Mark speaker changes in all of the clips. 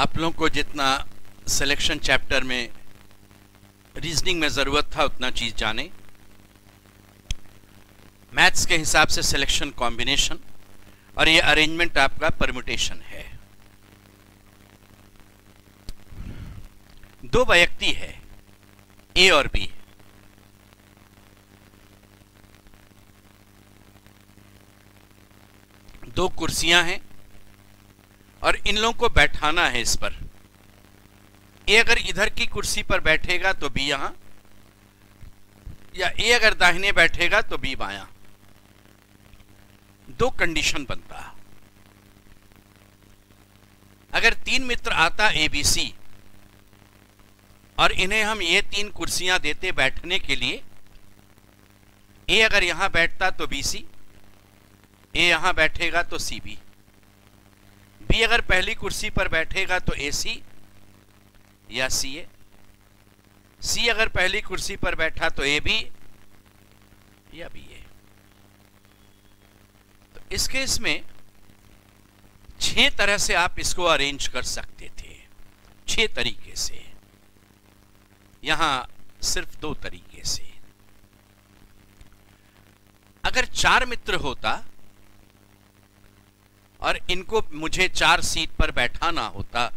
Speaker 1: आप लोगों को जितना सिलेक्शन चैप्टर में रीजनिंग में ज़रूरत था, उतना चीज़ जाने। मैथ्स के हिसाब से सिलेक्शन कॉम्बिनेशन और ये अरेंजमेंट आपका परमुटेशन है। दो व्यक्ति है ए और बी दो कुर्सियाँ हैं और इन लोगों को बैठाना है इस पर। ए अगर इधर की कुर्सी पर बैठेगा तो बी यहाँ, या ए अगर दाहिने बैठेगा तो बी बाया। दो कंडीशन बनता अगर तीन मित्र आता ए बी सी और इन्हें हम ये तीन कुर्सियाँ देते बैठने के लिए ए अगर यहाँ बैठता तो बी सी ए यहाँ बैठेगा तो सी बी बी अगर पहली कुर्सी पर बैठेगा तो ए सी या सी ए सी अगर पहली कुर्सी पर बैठा तो ए बी या बी ए तो इस केस में छह तरह से आप इसको अरेंज कर सकते थे। छह तरीके से। यहाँ सिर्फ़ दो तरीके से। अगर चार मित्र होता और इनको मुझे चार सीट पर बैठाना होता।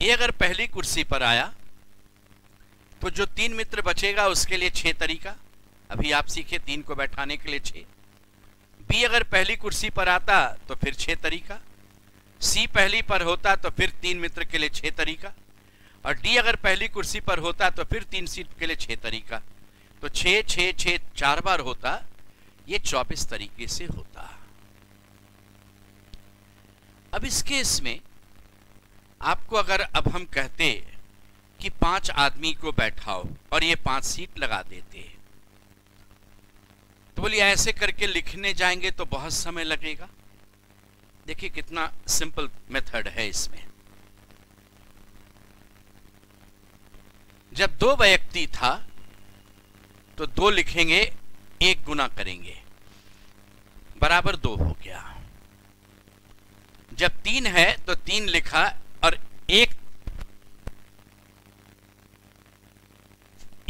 Speaker 1: ये अगर पहली कुर्सी पर आया तो जो तीन मित्र बचेगा, उसके लिए छह तरीका। अभी आप सीखे, तीन को बैठाने के लिए छह। बी, अगर पहली कुर्सी पर आता तो फिर छह तरीका। सी, पहली पर होता तो फिर तीन मित्र के लिए छह तरीका। और डी, अगर पहली कुर्सी पर होता तो फिर तीन सीट के लिए छह तरीका। तो छह छह छह, चार बार होता ये चौबीस तरीके से होता। अब इस केस में आपको अगर अब हम कहते कि पाँच आदमी को बैठाओ और ये पाँच सीट लगा देते तो बोलिए ऐसे करके लिखने जाएँगे तो बहुत समय लगेगा। देखिए कितना सिंपल मेथड है इसमें। जब दो व्यक्ति था तो दो लिखेंगे एक गुना करेंगे। बराबर दो हो गया। जब तीन है तो तीन लिखा और एक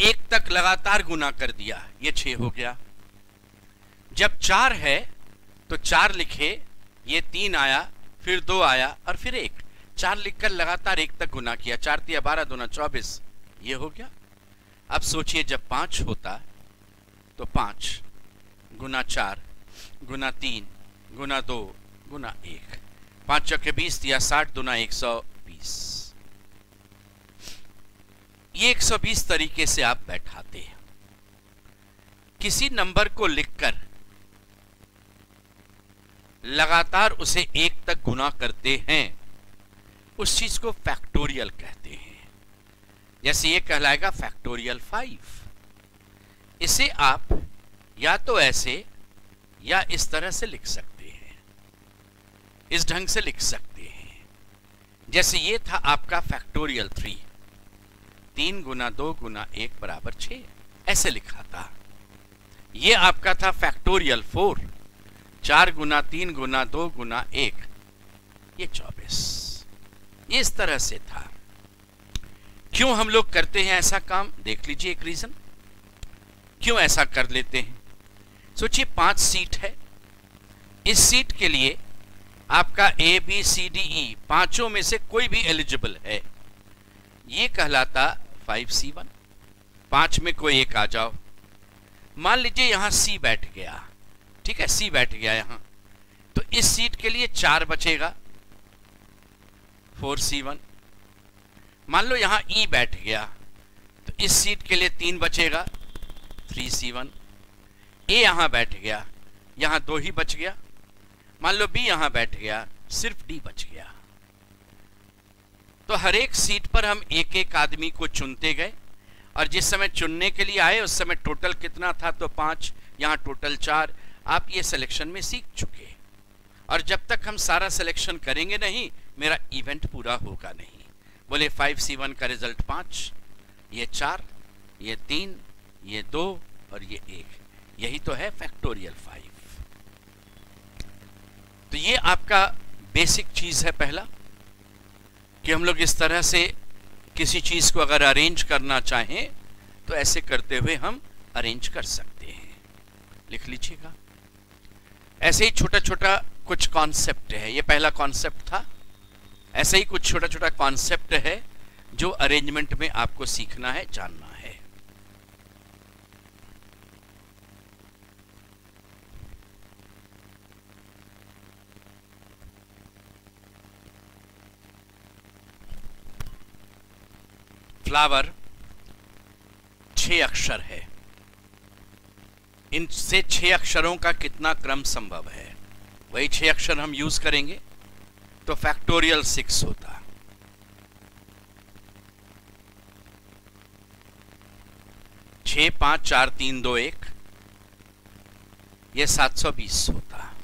Speaker 1: एक तक लगातार गुना कर दिया। ये छह हो गया। जब चार है तो चार लिखे, ये तीन आया, फिर दो आया और फिर एक। चार लिखकर लगातार एक तक गुना किया। चार तिया बारह, दोना चौबीस, ये हो गया। अब सोचिए, जब पाँच होता तो पाँच, गुना चार, गुना तीन, गुना दो, गुना एक। पाँच चौके बीस दिया साठ, दुना एक सौ बीस। ये एक सौ बीस तरीके से आप बैठाते हैं। किसी नंबर को लिखकर लगातार उसे एक तक गुना करते हैं, उस चीज़ को फैक्टोरियल कहते हैं। जैसे ये कहलाएगा फैक्टोरियल फाइव। इसे आप या तो ऐसे या इस तरह से लिख सकते हैं। इस ढंग से लिख सकते हैं। जैसे ये था आपका फैक्टोरियल थ्री तीन गुना दो गुना एक बराबर छ ऐसे लिखा था। ये आपका था फैक्टोरियल फोर चार गुना तीन गुना दो गुना एक। ये चौबीस। इस तरह से था। क्यों हम लोग करते हैं ऐसा काम? देख लीजिए एक रीजन क्यों ऐसा कर लेते हैं? सोचिए, पाँच सीट है। इस सीट के लिए आपका ए बी सी डी ई पाँचों में से कोई भी एलिजिबल है। ये कहलाता फाइव सी वन पाँच में कोई एक आ जाओ। मान लीजिए यहाँ सी बैठ गया। ठीक है सी बैठ गया यहाँ। तो इस सीट के लिए चार बचेगा। फोर सी वन मान लो यहाँ ई बैठ गया। तो इस सीट के लिए तीन बचेगा। थ्री सी वन ए यहाँ बैठ गया, यहाँ दो ही बच गया। मान लो बी यहाँ बैठ गया, सिर्फ़ डी बच गया। तो हर एक सीट पर हम एक एक आदमी को चुनते गए, और जिस समय चुनने के लिए आए, उस समय टोटल कितना था? तो पाँच, यहाँ टोटल चार। आप ये सिलेक्शन में सीख चुके और जब तक हम सारा सिलेक्शन करेंगे नहीं, मेरा इवेंट पूरा होगा नहीं। बोले फाइव सी वन का रिज़ल्ट पाँच, ये चार, ये तीन ये दो और ये एक। यही तो है फैक्टोरियल फाइव तो ये आपका बेसिक चीज़ है पहला, कि हम लोग इस तरह से किसी चीज़ को अगर अरेंज करना चाहें तो ऐसे करते हुए हम अरेंज कर सकते हैं। लिख लीजिएगा। ऐसे ही छोटा छोटा कुछ कॉन्सेप्ट है। ये पहला कॉन्सेप्ट था। ऐसे ही कुछ छोटा छोटा कॉन्सेप्ट है, जो अरेंजमेंट में आपको सीखना है, जानना है। फ्लावर छह अक्षर है। इनसे छह अक्षरों का कितना क्रम संभव है? वही छह अक्षर हम यूज़ करेंगे तो फैक्टोरियल सिक्स होता। छ पाँच, चार, तीन, दो, एक, ये सात सौ बीस होता।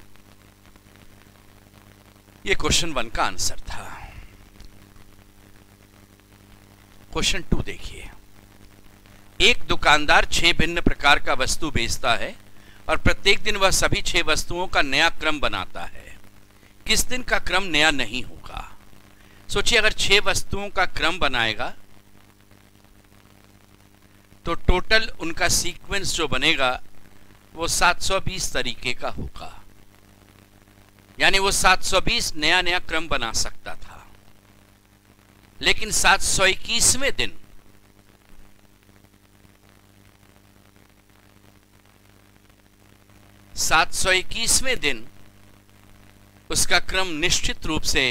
Speaker 1: ये क्वेश्चन वन का आंसर था। क्वेश्चन टू देखिए। एक दुकानदार छह भिन्न प्रकार का वस्तु बेचता है और प्रत्येक दिन वह सभी छह वस्तुओं का नया क्रम बनाता है। किस दिन का क्रम नया नहीं होगा? सोचिए, अगर छह वस्तुओं का क्रम बनाएगा तो टोटल उनका सीक्वेंस जो बनेगा, वो 720 तरीके का होगा। यानी वो 720 नया नया क्रम बना सकता था। लेकिन 721वें दिन। सात सौ इक्कीसवें दिन, उसका क्रम निश्चित रूप से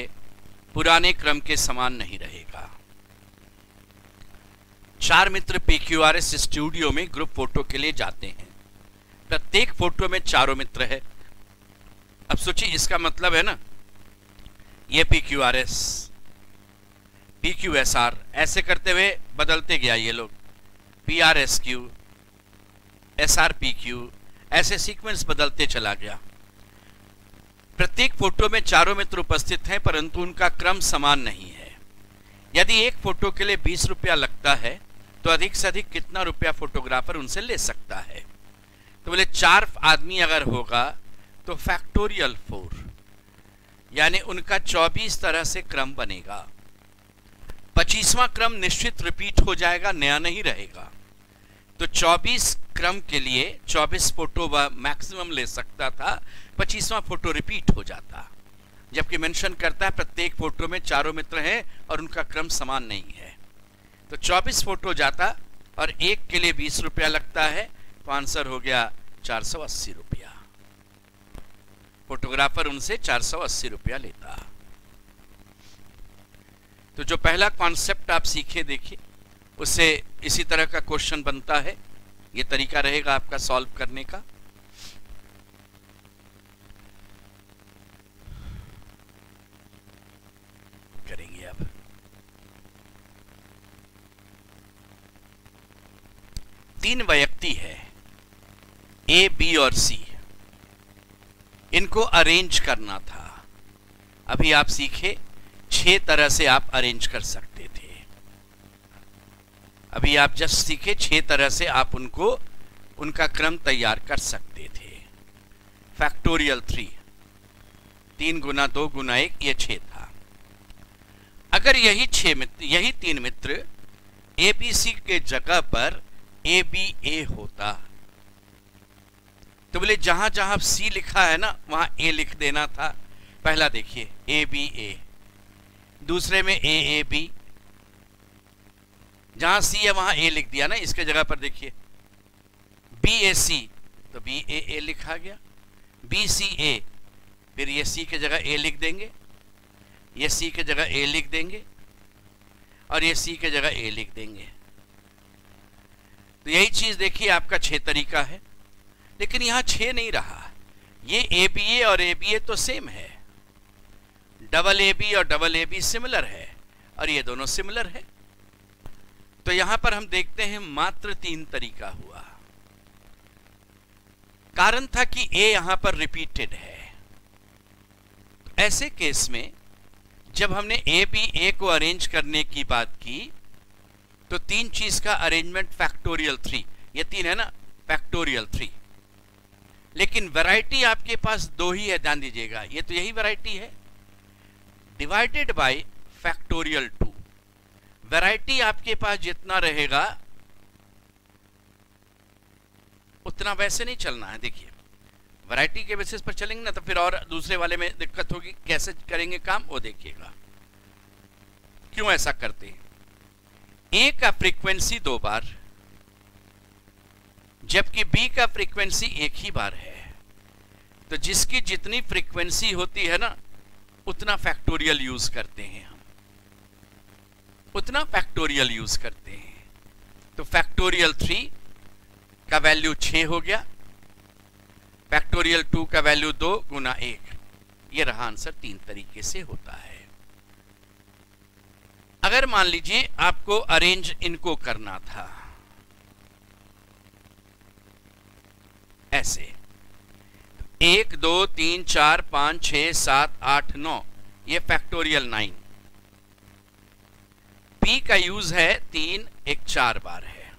Speaker 1: पुराने क्रम के समान नहीं रहेगा। चार मित्र पीक्यूआरएस स्टूडियो में ग्रुप फ़ोटो के लिए जाते हैं। प्रत्येक फ़ोटो में चारों मित्र है। अब सोचिए, इसका मतलब है ना, ये पीक्यूआरएस पीक्यूएसआर ऐसे करते हुए बदलते गया ये लोग। P R S Q S R P Q ऐसे सीक्वेंस बदलते चला गया। प्रत्येक फ़ोटो में चारों मित्र उपस्थित हैं, परंतु उनका क्रम समान नहीं है। यदि एक फ़ोटो के लिए बीस रुपया लगता है तो अधिक से अधिक कितना रुपया फोटोग्राफर उनसे ले सकता है? तो बोले, चार आदमी अगर होगा तो फैक्टोरियल फोर यानी उनका 24 तरह से क्रम बनेगा। पच्चीसवां क्रम निश्चित रिपीट हो जाएगा, नया नहीं रहेगा। तो 24 क्रम के लिए 24 फ़ोटो वह मैक्सिमम ले सकता था, पच्चीसवां फ़ोटो रिपीट हो जाता। जबकि मेंशन करता है, प्रत्येक फ़ोटो में चारों मित्र हैं और उनका क्रम समान नहीं है। तो 24 फ़ोटो जाता और एक के लिए बीस रुपया लगता है तो आंसर हो गया चार सौ अस्सी रुपया। फोटोग्राफर उनसे चार सौ अस्सी रुपया लेता। तो जो पहला कॉन्सेप्ट आप सीखे, देखिए उससे इसी तरह का क्वेश्चन बनता है। ये तरीका रहेगा आपका सॉल्व करने का। करेंगे अब तीन व्यक्ति है ए बी और सी इनको अरेंज करना था। अभी आप सीखे छह तरह से आप अरेंज कर सकते थे। अभी आप जस्ट सीखे, छह तरह से आप उनको, उनका क्रम तैयार कर सकते थे। फैक्टोरियल थ्री तीन गुना दो गुना एक, ये छह था। अगर यही छह मित्र, यही तीन मित्र ए बी सी के जगह पर ए बी ए होता। तो बोले, जहाँ जहाँ सी लिखा है ना, वहाँ ए लिख देना था। पहला देखिए ए बी ए दूसरे में ए ए बी जहाँ सी है, वहाँ ए लिख दिया ना, इसके जगह पर देखिए। बी ए सी तो बी ए ए लिखा गया। बी सी ए फिर ये सी के जगह ए लिख देंगे। ये सी के जगह ए लिख देंगे। और ये सी के जगह ए लिख देंगे। तो यही चीज़ देखिए, आपका छह तरीका है। लेकिन यहाँ छह नहीं रहा। ये ए बी ए और ए बी ए तो सेम है। डबल ए बी और डबल ए बी सिमिलर है, और ये दोनों सिमिलर है। तो यहाँ पर हम देखते हैं मात्र तीन तरीका हुआ। कारण था कि ए यहाँ पर रिपीटेड है। ऐसे केस में, जब हमने ए बी, ए को अरेंज करने की बात की तो तीन चीज़ का अरेंजमेंट फैक्टोरियल थ्री, ये तीन है ना, फैक्टोरियल थ्री। लेकिन वैरायटी आपके पास दो ही है, ध्यान दीजिएगा, ये तो यही वैरायटी है। Divided by factorial two variety आपके पास जितना रहेगा, उतना वैसे नहीं चलना है, देखिए। वैरायटी के बेसिस पर चलेंगे ना तो फिर और दूसरे वाले में दिक्कत होगी, कैसे करेंगे काम, वो देखिएगा। क्यों ऐसा करते हैं? ए का फ्रीक्वेंसी दो बार, जबकि बी का फ्रीक्वेंसी एक ही बार है। तो जिसकी जितनी फ्रीक्वेंसी होती है ना उतना फैक्टोरियल यूज़ करते हैं हम। उतना फैक्टोरियल यूज़ करते हैं। तो फैक्टोरियल थ्री का वैल्यू छ हो गया। फैक्टोरियल टू का वैल्यू दो गुना एक। ये रहा आंसर तीन तरीके से होता है। अगर मान लीजिए आपको अरेंज इनको करना था। ऐसे। एक, दो, तीन, चार, पाँच छ सात, आठ, नौ। ये फैक्टोरियल नाइन पी का यूज़ है तीन, एक, चार बार है।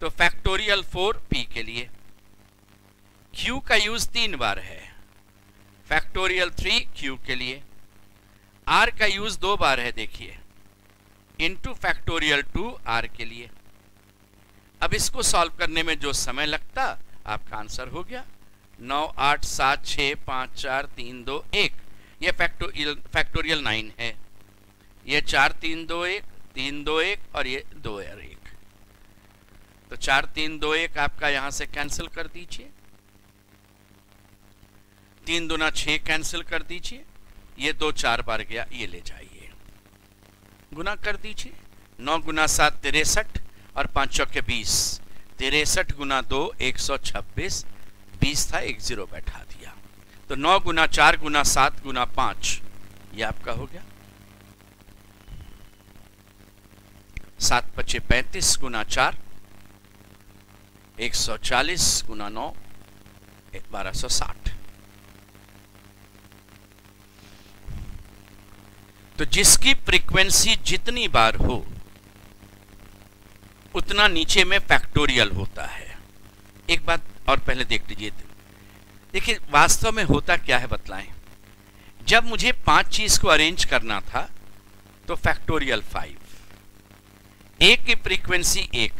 Speaker 1: तो फैक्टोरियल फोर पी के लिए। क्यू का यूज़ तीन बार है। फैक्टोरियल थ्री क्यू के लिए। आर का यूज़ दो बार है, देखिए। इंटू फैक्टोरियल टू आर के लिए। अब इसको सॉल्व करने में जो समय लगता, आपका आंसर हो गया। नौ आठ सात छ पाँच चार तीन दो एक। ये फैक्टोरियल फैक्टोरियल नाइन है। ये चार तीन दो एक, तीन दो एक और ये दो और एक। तो चार तीन दो एक आपका यहाँ से कैंसिल कर दीजिए। तीन दुना छ कैंसिल कर दीजिए। ये दो चार बार गया, ये ले जाइए। गुना कर दीजिए। नौ गुना सात तिरसठ और पाँच चौके बीस। तिरसठ गुना दो, एक सौ छब्बीस। बीस था, एक ज़ीरो बैठा दिया। तो नौ गुना चार गुना सात गुना पाँच, ये आपका हो गया। सात पच्चे पैंतीस गुना चार, एक सौ चालीस गुना नौ बारह सौ साठ। तो जिसकी फ्रीक्वेंसी जितनी बार हो, उतना नीचे में फैक्टोरियल होता है। एक बात और पहले देख लीजिए। देखिए, वास्तव में होता क्या है बतलाएँ? जब मुझे पाँच चीज़ को अरेंज करना था तो फैक्टोरियल फाइव ए की फ्रीक्वेंसी एक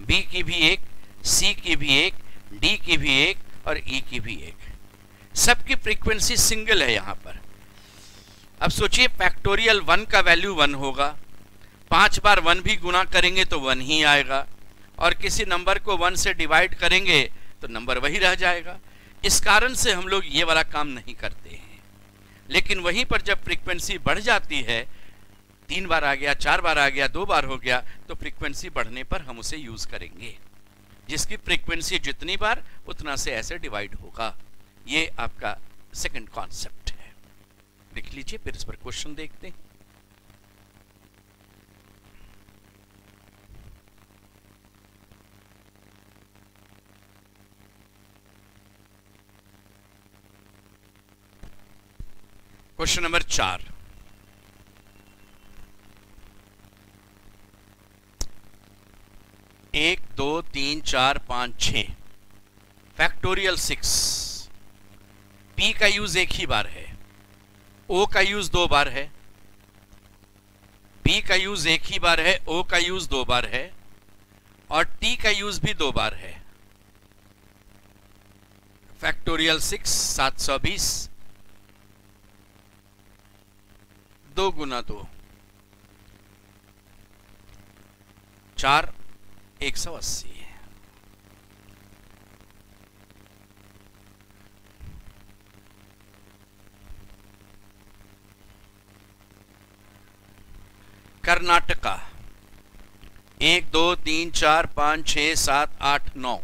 Speaker 1: बी की भी एक सी की भी एक डी की भी एक और ई e की भी एक। सबकी फ्रीक्वेंसी सिंगल है यहाँ पर। अब सोचिए फैक्टोरियल वन का वैल्यू वन होगा। पाँच बार वन भी गुना करेंगे तो वन ही आएगा। और किसी नंबर को वन से डिवाइड करेंगे तो नंबर वही रह जाएगा। इस कारण से हम लोग ये वाला काम नहीं करते हैं। लेकिन वहीं पर जब फ्रीक्वेंसी बढ़ जाती है, तीन बार आ गया, चार बार आ गया, दो बार हो गया तो फ्रीक्वेंसी बढ़ने पर हम उसे यूज़ करेंगे। जिसकी फ्रीक्वेंसी जितनी बार, उतना से ऐसे डिवाइड होगा। ये आपका सेकंड कॉन्सेप्ट है। लिख लीजिए, फिर इस पर क्वेश्चन देखते हैं। क्वेश्चन नंबर चार। एक, दो, तीन, चार, पाँच छ फैक्टोरियल सिक्स पी का यूज़ एक ही बार है। ओ का यूज़ दो बार है। बी का यूज़ एक ही बार है। ओ का यूज़ दो बार है। और टी का यूज़ भी दो बार है। फैक्टोरियल सिक्स सात सौ बीस। दो गुना दो। चार, एक सौ अस्सी कर्नाटका। एक, दो, तीन, चार, पाँच छ सात, आठ, नौ।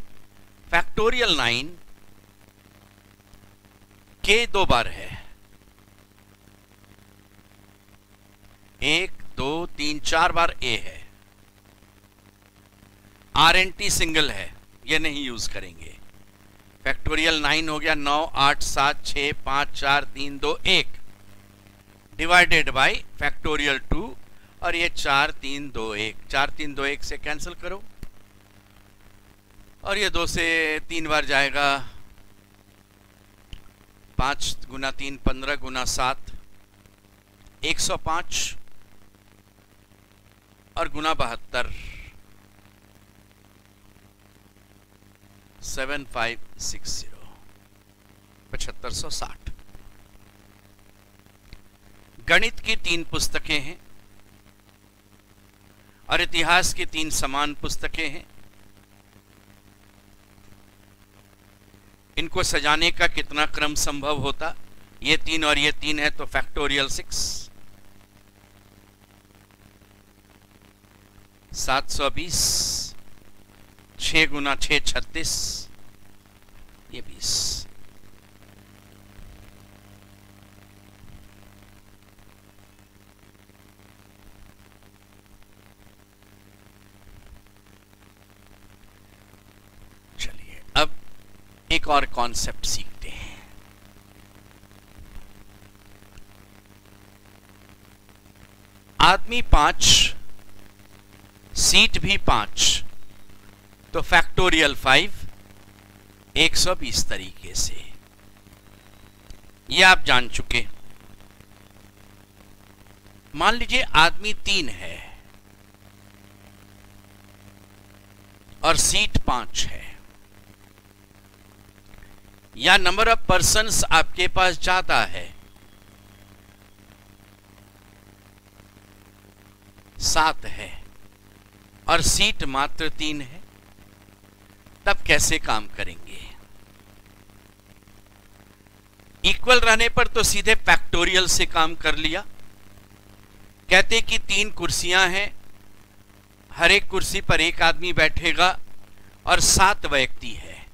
Speaker 1: फैक्टोरियल नाइन के दो बार है। एक, दो, तीन, चार बार ए है। आर एन टी सिंगल है, ये नहीं यूज़ करेंगे। फैक्टोरियल नाइन हो गया, नौ, आठ, सात छ पाँच, चार, तीन, दो, एक। डिवाइडेड बाय फैक्टोरियल टू और ये चार, तीन, दो, एक। चार, तीन, दो, एक से कैंसिल करो। और ये दो से तीन बार जाएगा। पाँच गुना तीन, पंद्रह गुना सात। 105 और गुना बहत्तर। सेवन फाइव सिक्स ज़ीरो पचहत्तर सौ साठ। गणित की तीन पुस्तकें हैं और इतिहास की तीन समान पुस्तकें हैं। इनको सजाने का कितना क्रम संभव होता? ये तीन और ये तीन है तो फैक्टोरियल सिक्स सात सौ बीस छ गुना छ छत्तीस, ये बीस। चलिए, अब एक और कॉन्सेप्ट सीखते हैं। आदमी पाँच सीट भी पाँच। तो फैक्टोरियल फाइव 120 तरीके से। ये आप जान चुके। मान लीजिए आदमी तीन है और सीट पाँच है। या नंबर ऑफ़ पर्सन्स आपके पास ज़्यादा है। सात है। और सीट मात्र तीन है, तब कैसे काम करेंगे? इक्वल रहने पर तो सीधे फैक्टोरियल से काम कर लिया। कहते कि तीन कुर्सियाँ हैं, हर एक कुर्सी पर एक आदमी बैठेगा और सात व्यक्ति है।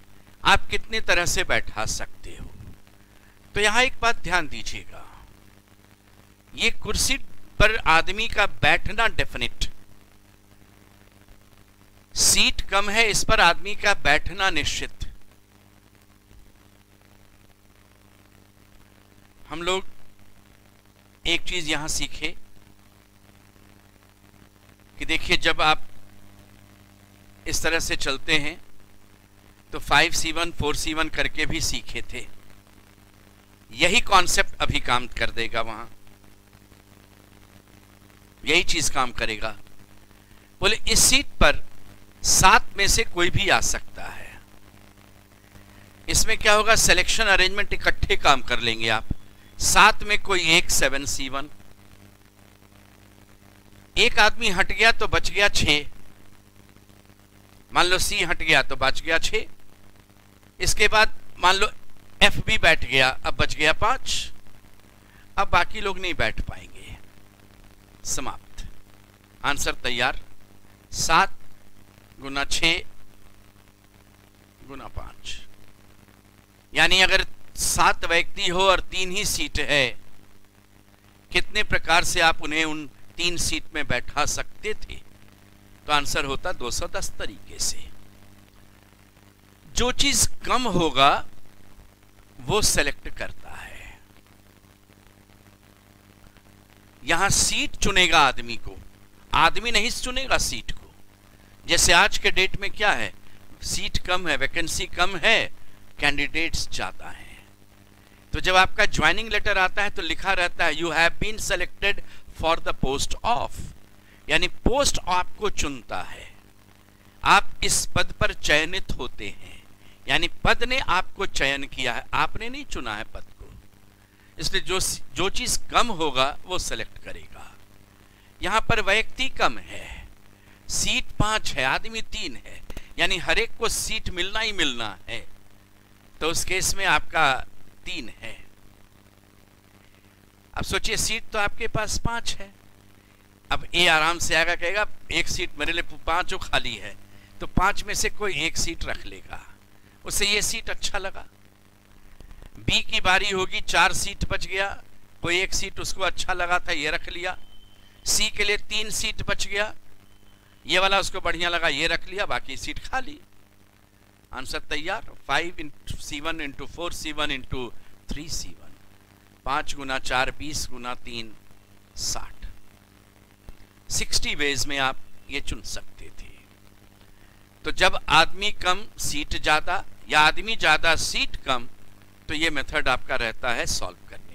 Speaker 1: आप कितने तरह से बैठा सकते हो? तो यहाँ एक बात ध्यान दीजिएगा। ये कुर्सी पर आदमी का बैठना डेफिनेट सीट कम है, इस पर आदमी का बैठना निश्चित। हम लोग एक चीज़ यहाँ सीखे कि देखिए, जब आप इस तरह से चलते हैं तो five C one, four C one करके भी सीखे थे। यही कॉन्सेप्ट अभी काम कर देगा वहाँ। यही चीज़ काम करेगा। बोले, इस सीट पर सात में से कोई भी आ सकता है। इसमें क्या होगा? सिलेक्शन अरेंजमेंट इकट्ठे काम कर लेंगे आप। सात में कोई एक सेवन सी वन एक आदमी हट गया तो बच गया छ मान लो सी हट गया तो बच गया छ इसके बाद मान लो एफ़ भी बैठ गया, अब बच गया पाँच। अब बाकी लोग नहीं बैठ पाएँगे। समाप्त। आंसर तैयार। सात गुना छ गुना पाँच। यानी अगर सात व्यक्ति हो और तीन ही सीट है, कितने प्रकार से आप उन्हें उन तीन सीट में बैठा सकते थे? तो आंसर होता 210 तरीके से। जो चीज़ कम होगा, वो सेलेक्ट करता है। यहाँ सीट चुनेगा आदमी को। आदमी नहीं चुनेगा सीट को। जैसे आज के डेट में क्या है? सीट कम है, वैकेंसी कम है कैंडिडेट्स ज़्यादा हैं। तो जब आपका ज्वाइनिंग लेटर आता है तो लिखा रहता है you have been selected for the post of यानी पोस्ट आपको चुनता है। आप इस पद पर चयनित होते हैं। यानी पद ने आपको चयन किया है। आपने नहीं चुना है पद को। इसलिए जो जो चीज़ कम होगा, वो सेलेक्ट करेगा। यहाँ पर व्यक्ति कम है। सीट पाँच है, आदमी तीन है। यानी हर एक को सीट मिलना ही मिलना है। तो उस केस में आपका तीन है। अब सोचिए, सीट तो आपके पास पाँच है। अब ए आराम से आएगा, कहेगा, एक सीट मेरे लिए पाँचों खाली है। तो पाँच में से कोई एक सीट रख लेगा। उसे ये सीट अच्छा लगा। बी की बारी होगी, चार सीट बच गया। कोई एक सीट उसको अच्छा लगा था, ये रख लिया। सी के लिए तीन सीट बच गया। ये वाला उसको बढ़िया लगा, ये रख लिया, बाकी सीट खाली। आंसर तैयार five into C one into four C one into three C one पाँच गुना चार, बीस गुना तीन, साठ। सिक्सटी वेज में आप ये चुन सकते थे। तो जब आदमी कम सीट ज़्यादा, या आदमी ज़्यादा सीट कम तो ये मेथड आपका रहता है सॉल्व करने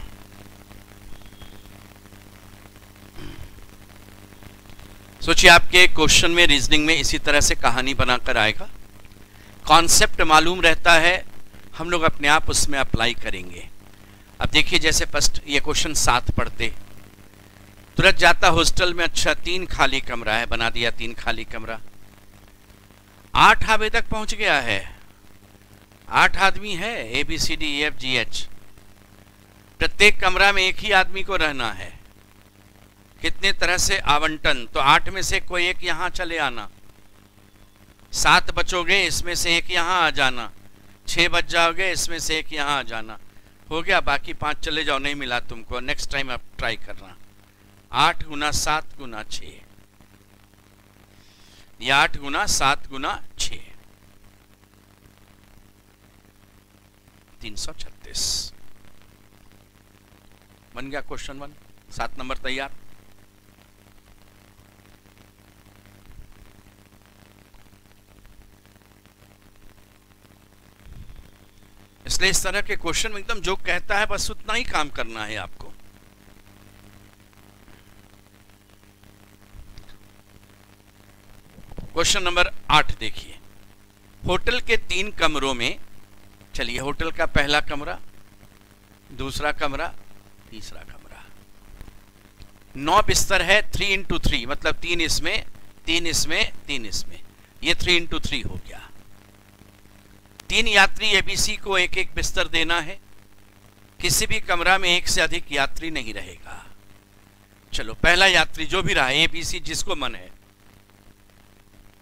Speaker 1: सोचिए, आपके क्वेश्चन में रीजनिंग में इसी तरह से कहानी बनाकर आएगा। कॉन्सेप्ट मालूम रहता है, हम लोग अपने आप उसमें अप्लाई करेंगे। अब देखिए, जैसे फ़र्स्ट ये क्वेश्चन सात पढ़ते। तुरंत जाता हॉस्टल में अच्छा तीन खाली कमरा है, बना दिया तीन खाली कमरा। आठ आवे तक पहुँच गया है। आठ आदमी है A B C D F G H प्रत्येक कमरा में एक ही आदमी को रहना है। कितने तरह से आवंटन? तो आठ में से कोई एक यहाँ चले आना। सात बचोगे, इसमें से एक यहाँ आ जाना। छह बच जाओगे, इसमें से एक यहाँ आ जाना। हो गया, बाकी पाँच चले जाओ, नहीं मिला तुमको। नेक्स्ट टाइम आप ट्राई करना। आठ गुना सात गुना छ आठ गुना सात गुना छ तीन सौ छत्तीस। बन गया क्वेश्चन वन सात नंबर तैयार? इसलिए इस तरह के क्वेश्चन में एकदम जो कहता है, बस उतना ही काम करना है आपको। क्वेश्चन नंबर आठ देखिए। होटल के तीन कमरों में, चलिए होटल का पहला कमरा, दूसरा कमरा, तीसरा कमरा। नौ बिस्तर है थ्री इंटू थ्री मतलब तीन इसमें तीन इसमें तीन इसमें। ये थ्री इंटू थ्री हो गया। तीन यात्री एबीसी को एक एक बिस्तर देना है। किसी भी कमरा में एक से अधिक यात्री नहीं रहेगा। चलो, पहला यात्री जो भी रहा एबीसी जिसको मन है।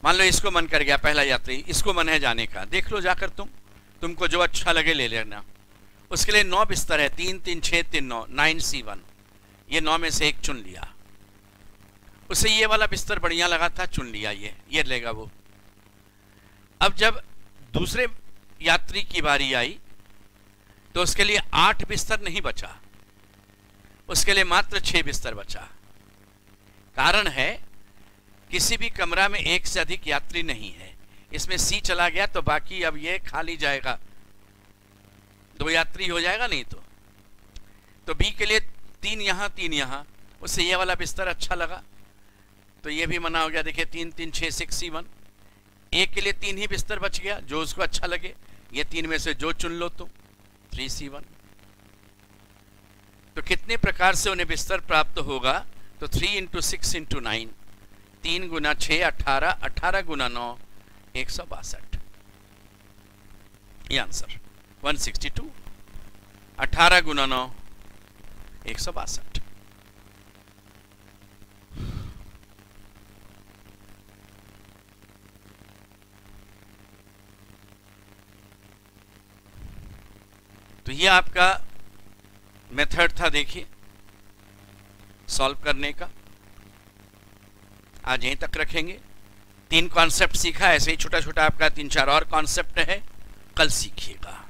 Speaker 1: मान लो इसको मन कर गया, पहला यात्री, इसको मन है जाने का। देख लो जाकर तुम। तुमको जो अच्छा लगे ले लेना। उसके लिए नौ बिस्तर है, तीन तीन, छह, तीन, नौ, नाइन, सी, वन। ये नौ में से एक चुन लिया। उसे ये वाला बिस्तर बढ़िया लगा था, चुन लिया ये। ये लेगा वो। अब जब दूसरे यात्री की बारी आई तो उसके लिए आठ बिस्तर नहीं बचा। उसके लिए मात्र छह बिस्तर बचा। कारण है, किसी भी कमरा में एक से अधिक यात्री नहीं है। इसमें सी चला गया तो बाकी अब ये खाली जाएगा। दो यात्री हो जाएगा, नहीं तो। तो बी के लिए तीन यहाँ तीन यहाँ। उससे ये वाला बिस्तर अच्छा लगा। तो ये भी मना हो गया, देखिए, तीन तीन, छह सिक्स सी वन एक के लिए तीन ही बिस्तर बच गया, जो उसको अच्छा लगे। ये तीन में से जो चुन लो तुम थ्री सी वन तो कितने प्रकार से उन्हें बिस्तर प्राप्त होगा? तो three into six into nine तीन गुना छ अठारह अठारह गुना नौ, एक सौ बासठ। ये आंसर वन सिक्सटी टू अठारह गुना नौ, एक सौ बासठ। तो ये आपका मेथड था देखिए, सॉल्व करने का। आज यहीं तक रखेंगे। तीन कॉन्सेप्ट सीखा, ऐसे ही छोटा छोटा आपका तीन चार और कॉन्सेप्ट है। कल सीखिएगा।